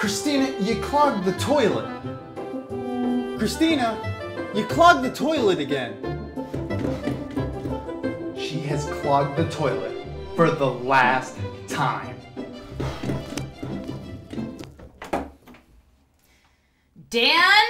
Christina, you clogged the toilet. Christina, you clogged the toilet again. She has clogged the toilet for the last time. Dan?